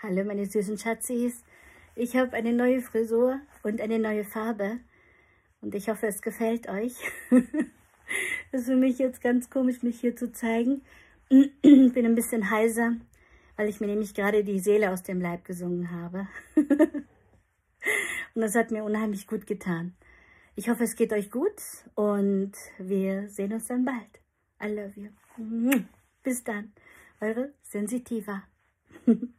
Hallo meine süßen Schatzis. Ich habe eine neue Frisur und eine neue Farbe. Und ich hoffe, es gefällt euch. Es ist für mich jetzt ganz komisch, mich hier zu zeigen. Ich bin ein bisschen heiser, weil ich mir nämlich gerade die Seele aus dem Leib gesungen habe. Und das hat mir unheimlich gut getan. Ich hoffe, es geht euch gut und wir sehen uns dann bald. I love you. Bis dann. Eure Sensitiva.